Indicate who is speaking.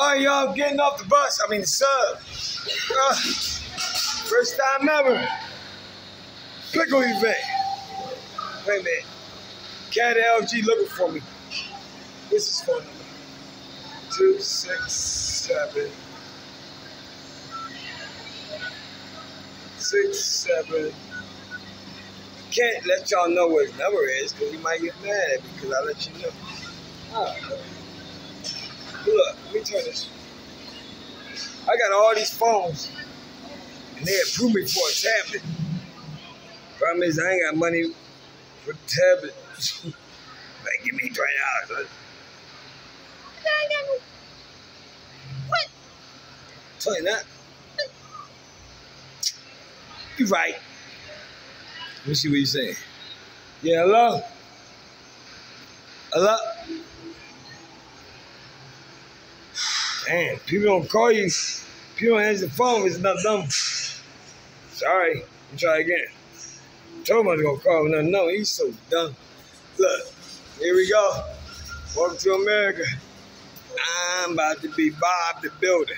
Speaker 1: All right, y'all getting off the bus. I mean, the sub. Uh, first time ever. Pickle event. Wait a minute. Cat LG looking for me. What's his phone number? Two six seven six seven. Can't let y'all know what his number is because he might get mad because I let you know. Look, let me turn this. I got all these phones, and they approved me for a tablet. Problem is, I ain't got money for tablet. like, give me twenty dollars. I ain't got no. What? Twenty that. You right. Let me see what you're saying. Yeah, hello? Hello? Damn, people don't call you. People don't answer the phone. It's not dumb. Sorry. Me try again. Told him I was gonna call him. Nothing. No, he's so dumb. Look, here we go. Welcome to America. I'm about to be Bob the Builder.